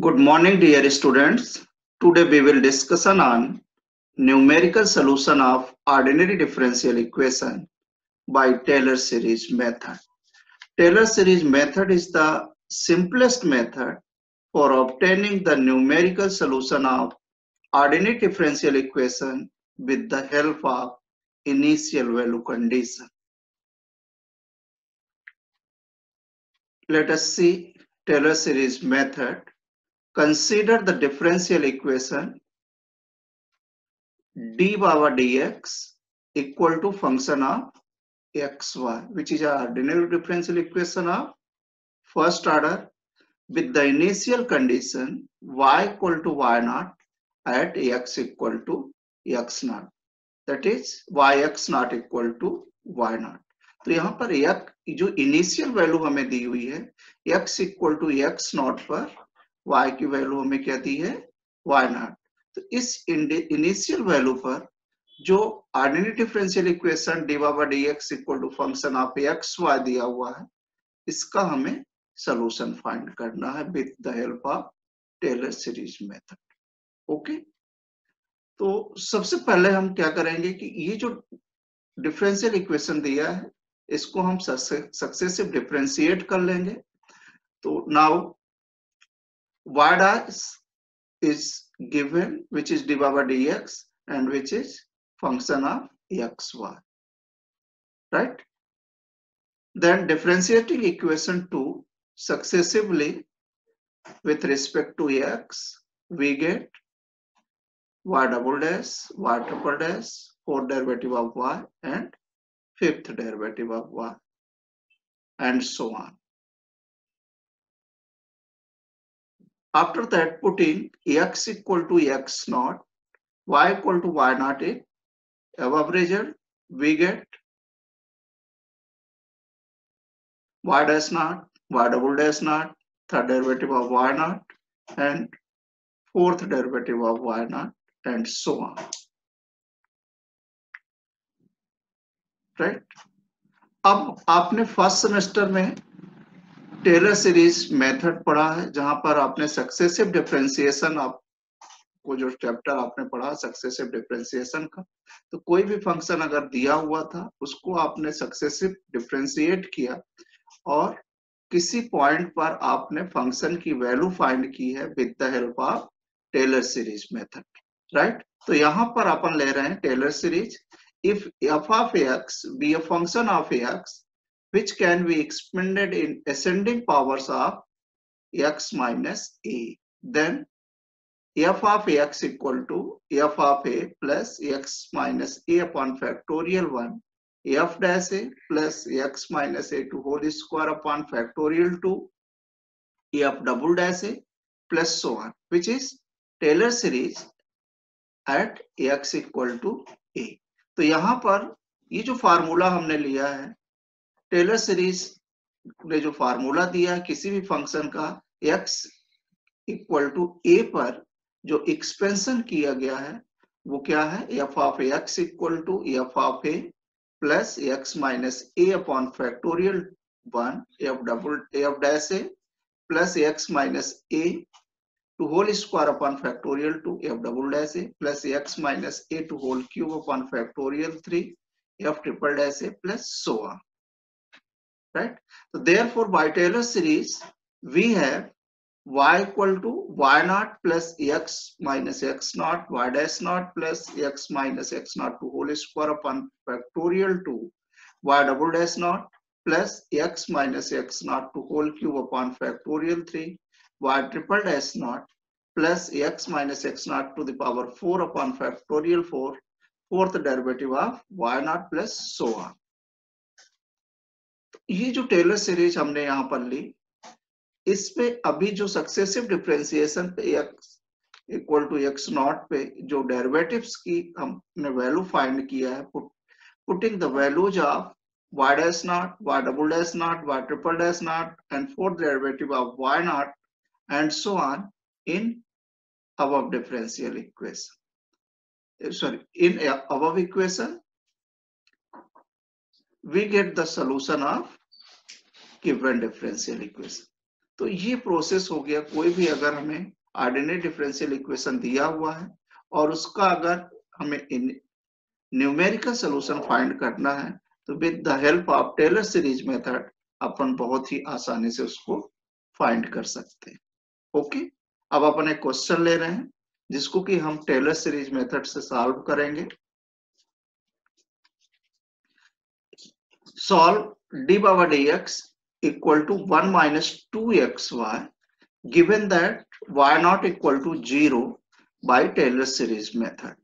Good morning, dear students. Today we will discuss on numerical solution of ordinary differential equation by Taylor series method. Taylor series method is the simplest method for obtaining the numerical solution of ordinary differential equation with the help of initial value condition. Let us see Taylor series method Consider the differential equation d power dx equal to function of xy, which is a ordinary differential equation of first order with the initial condition y equal to y naught at x equal to x naught. That is yx naught equal to y naught. तो यहाँ पर एक जो initial value हमें दी हुई है x equal to x not पर y की वैल्यू हमें क्या दी है? y नॉट तो इस इनिशियल वैल्यू पर जो ordinary differential equation d Baba d x equal to function of x y दिया हुआ है, इसका हमें सोल्यूशन फाइंड करना है with the help of Taylor series method okay तो सबसे पहले हम क्या करेंगे कि ये जो डिफरेंशियल इक्वेशन दिया है, इसको हम सक्सेसिव डिफरेंशिएट कर लेंगे। तो now y is given which is d by dx and which is function of xy right? Then differentiating equation 2 successively with respect to x we get y double dash y triple dash fourth derivative of y and fifth derivative of y and so on After that, putting x equal to x naught, y equal to y naught in above result, we get y dash naught, y double dash naught, third derivative of y naught, and fourth derivative of y naught, and so on. Right? अब आपने first semester में Taylor series method पढ़ा है, जहाँ पर आपने successive differentiation आप को जो चैप्टर आपने पढ़ा सक्सेसिव डिफ्रेंसिएशन का तो कोई भी फ़ंक्शन अगर दिया हुआ था, उसको आपने सक्सेसिव डिफ्रेंशिएट किया और किसी पॉइंट पर आपने फ़ंक्शन की वैल्यू फाइंड की है with the help of Taylor series method right तो यहाँ पर अपन ले रहे हैं Taylor series if f of x be a function of x which can be expanded in ascending powers of x minus a. Then f of x equal to f of a plus x minus a upon factorial 1 f dash a plus x minus a to whole square upon factorial 2 f double dash a plus so on which is Taylor series at x equal to a. तो यहाँ पर ये जो formula हमने लिया है Taylor series ने जो फार्मूला दिया किसी भी फ़ंक्शन का, x इक्वल टू ए पर जो एक्सपेंशन किया गया है, वो क्या है? F of x equal to f of a plus x minus a upon factorial one f double f dash a plus x minus a to whole square upon factorial two f double dash a plus x minus a to whole cube upon factorial three f triple dash a plus so on right? So therefore, by Taylor series, we have y equal to y naught plus x minus x naught, y dash naught plus x minus x naught to whole square upon factorial 2, y double dash naught plus x minus x naught to whole cube upon factorial 3, y triple dash naught plus x minus x naught to the power 4 upon factorial 4, fourth derivative of y naught plus so on. ये जो Taylor series हमने यहाँ पर ली, इसमें अभी जो successive differentiation पे equal to x not पे जो डेरिवेटिव्स की हमने वैल्यू फाइंड किया है putting the values of y dash naught y double dash naught y triple dash naught and fourth derivative of y naught and so on in above differential equation sorry in above equation we get the solution of given differential equation. तो ये process हो गया, कोई भी अगर हमें ordinate differential equation दिया हुआ है, और उसका अगर हमें न्यूमेरिकल सोल्यूशन फाइंड करना है तो with the help of Taylor series method अपन बहुत ही आसानी से उसको फाइंड कर सकते हैं। ओके अब अपन एक क्वेश्चन ले रहे हैं, जिसको कि हम टेलर सीरीज़ मेथड से सॉल्व करेंगे। Solve d y by d x one minus two x y given that y naught equal to zero by Taylor series method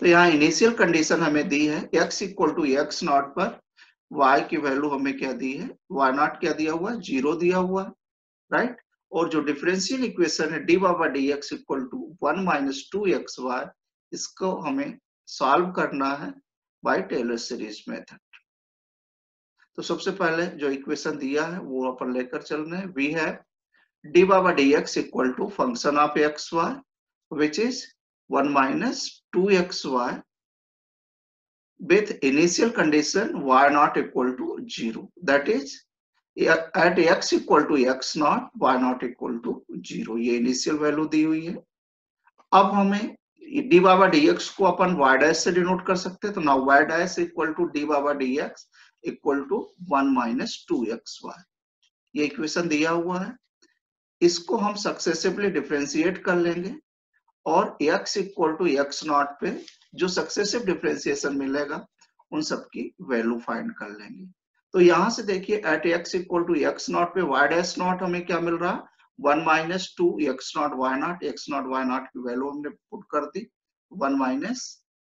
तो यहाँ इनिशियल कंडीशन हमें दी है, x equal to x naught पर y की value हमें क्या दी है? Y नॉट क्या दिया हुआ? है ज़ीरो दिया हुआ है राइट और जो डिफरेंशियल इक्वेशन है d y by d x equal to one minus इसको हमें सॉल्व करना है बाय टेलर सीरीज़ मेथड तो सबसे पहले जो इक्वेशन दिया है, वो अपन लेकर चल रहे वी है d y by d x equal to function of x y which is one minus two x y with initial condition y not equal to 0 that is at x equal to x not y not equal to 0 ये initial value दी हुई है। अब हमें d बाबा d x को अपन y dash से denote कर सकते हैं। तो ना y dash equal to d y by d x equal to one minus two x y ये इक्वेशन दिया हुआ है। इसको हम सक्सेसिवली डिफ्रेंशिएट कर लेंगे और x equal to x naught पे जो सक्सेसिव डिफ्रेंसिएशन मिलेगा, उन सबकी वैल्यू फाइंड कर लेंगे। तो यहाँ से देखिए at x equal to x naught पे वाई डैश नॉट हमें क्या मिल रहा? One minus two x naught y naught x naught y naught की वैल्यू हमने पुट कर दी। One minus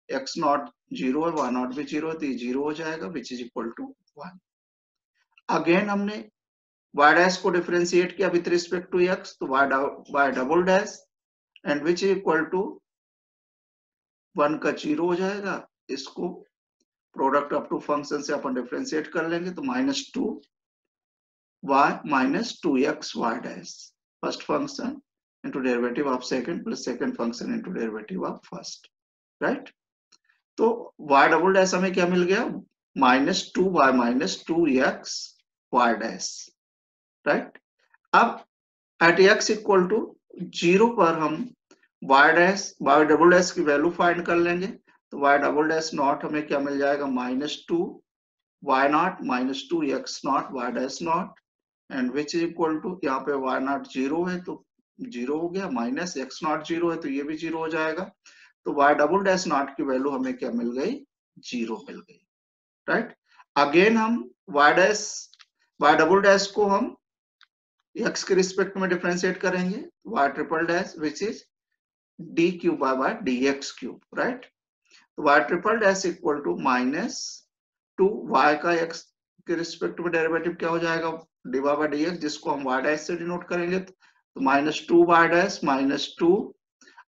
x naught zero है वाई नॉट भी ज़ीरो तो ज़ीरो हो जाएगा which is equal to one again हमने वाई डैश को डिफ्रेंशिएट किया विथ रिस्पेक्ट टू एक्स तो y double dash and which is equal to one का ज़ीरो हो जाएगा। इसको प्रोडक्ट अप टू फ़ंक्शन से अपन डिफ्रेंशिएट कर लेंगे तो minus two minus two x y dash first function into derivative of second plus second function into derivative of first. Right? तो y double dash हमें क्या मिल गया? Minus two y minus two x y dash right अब at x equal to zero पर हम y dash y double dash की value find कर लेंगे। तो वाई डबल डैश नॉट हमें क्या मिल जाएगा? Minus two y naught minus two x naught y dash naught and which is equal to यहाँ पे वाई नॉट ज़ीरो है तो ज़ीरो हो गया। माइनस एक्स नॉट ज़ीरो है तो ये भी ज़ीरो हो जाएगा। तो वाई डबल डैश नॉट की वैल्यू हमें क्या मिल गई? ज़ीरो मिल गई राइट अगेन हम y dash y double dash को हम एक्स के रिस्पेक्ट में डिफ्रेंशिएट करेंगे y triple dash which is d cube by by d x cube right y triple dash equal to minus two y का x के respect में derivative क्या हो जाएगा? डी बाय डी एक्स जिसको हम वाई डैश से डिनोट करेंगे तो minus two y dash minus two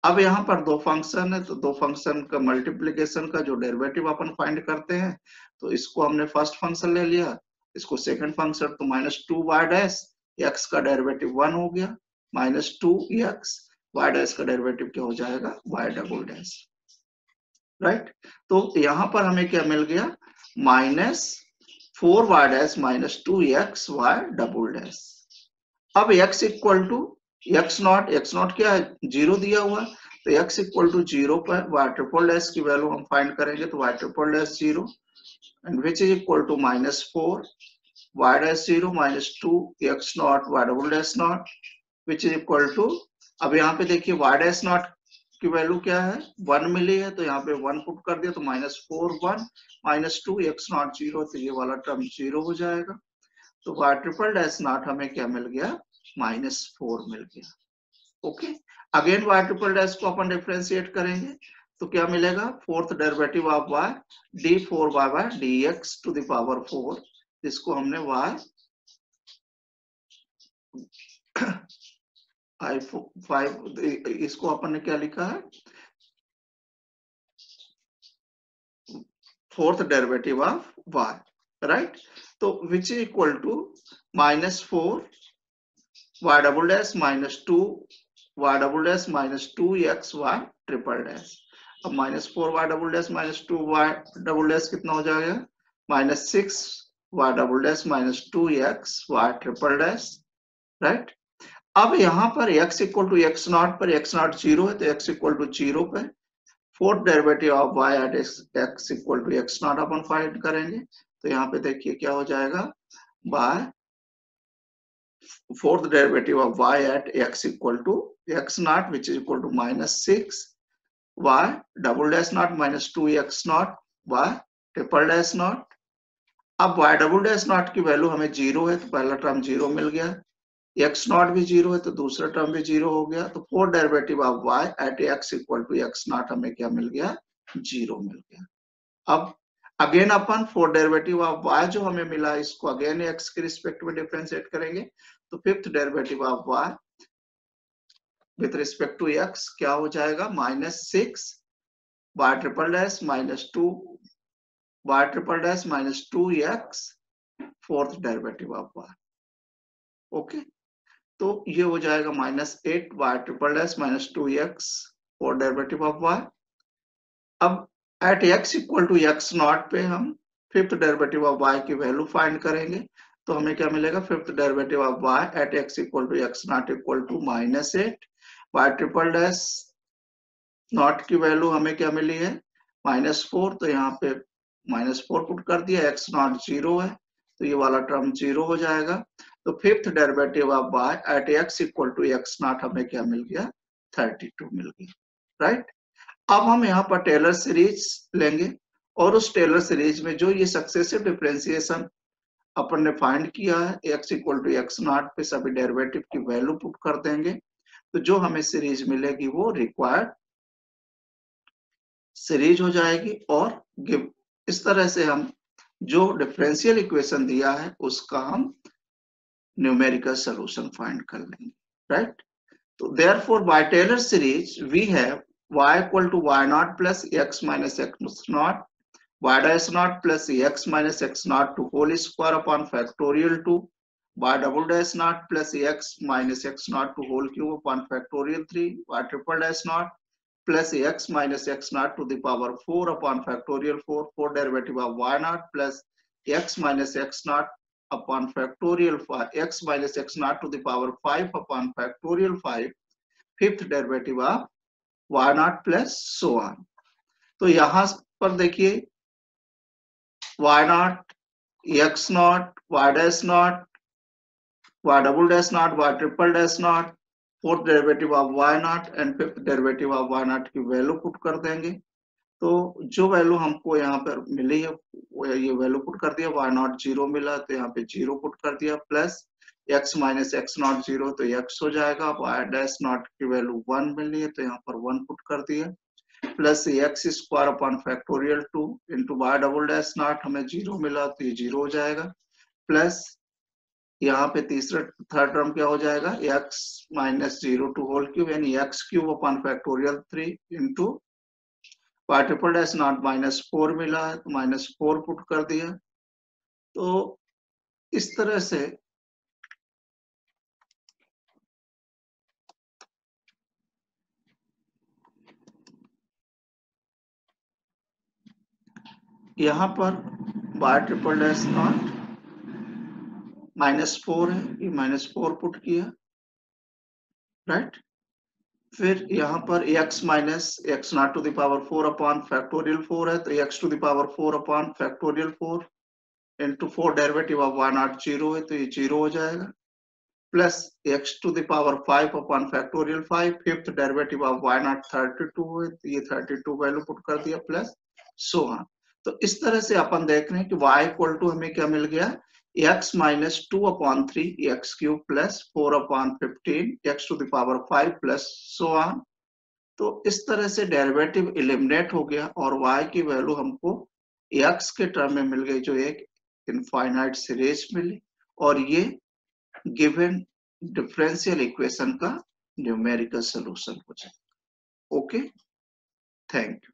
अब यहाँ पर दो फ़ंक्शन है तो दो फ़ंक्शन का मल्टीप्लीकेशन का जो डेरिवेटिव अपन फाइंड करते हैं तो इसको हमने फ़र्स्ट फ़ंक्शन ले लिया, इसको सेकंड फ़ंक्शन तो minus two y dash x का डेरिवेटिव वन हो गया minus two x y dash का डेरिवेटिव क्या हो जाएगा? वाई डबल डैश राइट तो यहाँ पर हमें क्या मिल गया? Minus four y dash minus two x y double dash अब x equal to x naught x naught क्या है? ज़ीरो दिया हुआ। तो एक्स इक्वल टू ज़ीरो पर वाई ट्रिपल डैश की वैल्यू हम फाइंड करेंगे तो y triple dash zero and which is equal to minus four y dash zero minus two x naught double dash naught which is equal to अब यहाँ पे देखिए y dash not की value क्या है? वन मिली है तो यहाँ पे वन पुट कर दिया तो minus four one minus two x naught zero तो ये वाला टर्म ज़ीरो हो जाएगा। तो वाई ट्रिपल डैश नॉट हमें क्या मिल गया? माइनस फोर मिल गया। Okay? Again y triple dash को अपन डिफ्रेंशिएट करेंगे तो क्या मिलेगा? Fourth derivative of y d four y by d x to the power four जिसको हमने वाई आई फाइव इसको अपन ने क्या लिखा है? Fourth derivative of y right तो which is equal to minus four y double dash minus two y double dash minus two x y triple dash. अब minus four y double dash minus two y double dash कितना हो जाएगा? Minus six y double dash minus two x y triple dash right अब यहाँ पर x equal to x naught पर x नॉट zero है तो x इक्वल टू ज़ीरो पे fourth derivative of y at x equal to x naught upon find करेंगे। तो यहाँ पे देखिए क्या हो जाएगा? By fourth derivative of y at x equal to x naught, which is equal to minus 6 y, double dash naught minus 2x naught. Y, triple dash naught. अब y double dash not की value हमें zero है तो पहला term zero मिल गया। X not भी zero है तो दूसरा टर्म भी ज़ीरो हो गया। तो four derivative of y at x equal to x naught हमें क्या मिल गया? ज़ीरो मिल गया। अब अगेन अपन फोर डेरिवेटिव ऑफ़ y जो हमें मिला, इसको अगेन x के रिस्पेक्ट में डिफ्रेंशिएट करेंगे। तो fifth derivative of y with respect to x क्या हो जाएगा? Minus six y triple dash minus two y triple dash minus two x fourth derivative of y okay तो ये हो जाएगा minus eight y triple dash minus two x four derivative of y अब at x equal to x naught पे हम fifth derivative of y की value find करेंगे। तो हमें क्या मिलेगा? Fifth derivative of y at x equal to x naught equal to minus eight y triple dash naught की वैल्यू हमें क्या मिली है? माइनस फोर तो यहाँ पे माइनस फोर पुट कर दिया एक्स नॉट ज़ीरो है तो ये वाला टर्म ज़ीरो हो जाएगा। तो fifth derivative of y at x equal to x naught हमें क्या मिल गया? थर्टी टू मिल गया राइट अब हम यहाँ पर टेलर सीरीज़ लेंगे और उस टेलर सीरीज़ में जो ये सक्सेसिव डिफ्रेंसिएशन अपन ने फाइंड किया है x equal to x naught पे सभी डेरिवेटिव की वैल्यू पुट कर देंगे। तो जो हमें सीरीज़ मिलेगी वो रिक्वायर्ड सीरीज़ हो जाएगी और गिव इस तरह से हम जो डिफरेंशियल इक्वेशन दिया है, उसका हम न्यूमेरिकल सोल्यूशन फाइंड कर लेंगे राइट तो therefore by Taylor series we have y equal to y naught plus x minus x naught y dash naught plus x minus x naught to whole square upon factorial 2 y double dash naught plus x minus x naught to whole cube upon factorial 3 y triple dash naught plus x minus x naught to the power 4 upon factorial 4 4 derivative of y naught plus x minus x naught upon factorial 5 x minus x naught to the power 5 upon factorial 5 fifth derivative of y naught plus so on तो यहाँ पर देखिए y naught, x naught, y dash naught, y double dash naught, y triple dash naught fourth derivative of y naught and fifth derivative of y naught की value put कर देंगे। तो जो value हमको यहाँ पर मिली है ये वैल्यू पुट कर दिया वाई नॉट ज़ीरो मिला तो यहाँ पे ज़ीरो पुट कर दिया plus x minus x naught zero तो एक्स हो जाएगा वाई डैश नॉट की वैल्यू वन मिली है तो यहाँ पर वन पुट कर दिया। Plus x square upon factorial two into y double dash naught हमें ज़ीरो मिला तो ये ज़ीरो हो जाएगा। प्लस यहाँ पे तीसरा थर्ड टर्म क्या हो जाएगा? X minus zero to whole cube यानी x cube upon factorial three into y triple dash naught minus four मिला है तो माइनस फोर पुट कर दिया। तो इस तरह से यहाँ पर बार triple dash naught, minus four है, ये माइनस फोर पुट किया, राइट? फिर यहाँ पर x minus x naught to the power four upon factorial four है तो x to the power four upon factorial four into four derivative of y naught zero है तो ये ज़ीरो हो जाएगा। Plus x to the power five upon factorial five fifth derivative of y naught thirty two है तो ये thirty two value put कर दिया प्लस सो हाँ तो इस तरह से अपन देख रहे हैं कि y इक्वल टू हमें क्या मिल गया? X minus two upon three x cube plus four upon fifteen x to the power five plus so on तो इस तरह से डेरिवेटिव इलिमिनेट हो गया और y की वैल्यू हमको x के टर्म में मिल गई, जो एक इनफाइनाइट सीरीज़ मिली। और ये गिवन डिफरेंशियल इक्वेशन का न्यूमेरिकल सोल्यूशन हो जाएगा। Okay thank you